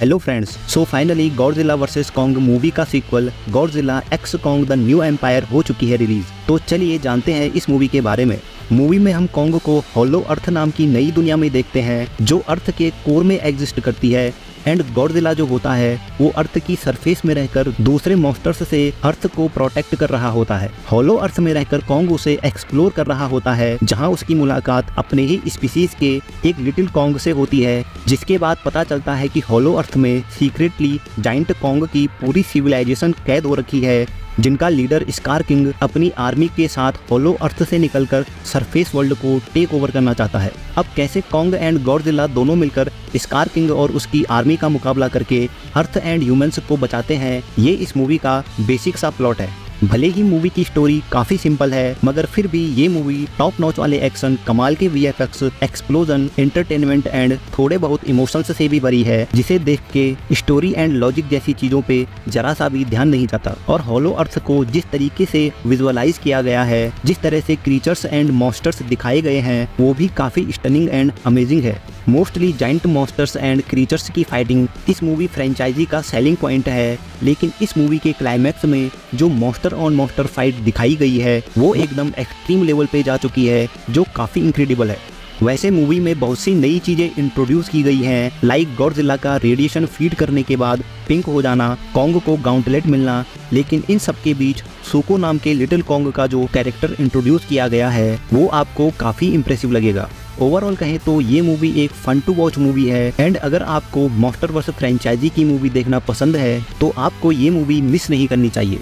Hello friends so finally Godzilla versus Kong movie का sequel Zilla x Kong the new empire हो चुकी है release तो चलिए जानते हैं इस मूवी के बारे में. मूवी में हम कॉन्ग को होलो अर्थ नाम की नई दुनिया में देखते हैं, जो अर्थ के कोर में एग्जिस्ट करती है. एंड गॉडजिला जो होता है, वो अर्थ की सरफेस में रहकर दूसरे मॉन्स्टर्स से अर्थ को प्रोटेक्ट कर रहा होता है। होलो अर्थ में रहकर कॉन्ग उसे एक्सप्लोर कर रहा होता है, जहाँ उसकी मुलाकात अपने ही स्पीसीज के एक लिटिल कॉन्ग से होती है, जिसके बाद पता चलता है की हॉलो अर्थ में सीक्रेटली जाइंट कॉन्ग की पूरी सिविलाइजेशन कैद हो रखी है। जिनका लीडर स्कार किंग अपनी आर्मी के साथ होलो अर्थ से निकलकर सरफेस वर्ल्ड को टेक ओवर करना चाहता है। अब कैसे कॉन्ग एंड गौरजिला दोनों मिलकर स्कार किंग और उसकी आर्मी का मुकाबला करके अर्थ एंड ह्यूमंस को बचाते हैं, ये इस मूवी का बेसिक सा प्लॉट है। भले ही मूवी की स्टोरी काफ़ी सिंपल है, मगर फिर भी ये मूवी टॉप नॉच वाले एक्शन कमाल के V F explosion entertainment and थोड़े बहुत इमोशंस से भी भरी है, जिसे देख के स्टोरी एंड लॉजिक जैसी चीज़ों पे जरा सा भी ध्यान नहीं जाता। और होलो अर्थ को जिस तरीके से विजुअलाइज किया गया है, जिस तरह से क्रीचर्स एंड मॉन्स्टर्स दिखाए गए हैं, वो भी काफ़ी स्टनिंग एंड अमेजिंग है। Mostly giant monsters and creatures की फाइटिंग इस मूवी फ्रेंचाइजी का सेलिंग पॉइंट है। लेकिन इस मूवी के क्लाइमैक्स में जो मॉन्स्टर ऑन मॉन्स्टर फाइट दिखाई गई है, वो एकदम एक्सट्रीम लेवल पे जा चुकी है, जो काफ़ी इंक्रेडिबल है। वैसे मूवी में बहुत सी नई चीज़ें इंट्रोड्यूस की गई हैं लाइक गौरजिला का रेडिएशन फ़ीड करने के बाद पिंक हो जाना कॉन्ग को गाउंटलेट मिलना, लेकिन इन सब के बीच सोको नाम के लिटिल कॉन्ग का जो कैरेक्टर इंट्रोड्यूस किया गया है, वो आपको काफ़ी इंप्रेसिव लगेगा। ओवरऑल कहें तो ये मूवी एक फन टू वॉच मूवी है। एंड अगर आपको मॉस्टर वर्स फ्रेंचाइजी की मूवी देखना पसंद है तो आपको ये मूवी मिस नहीं करनी चाहिए।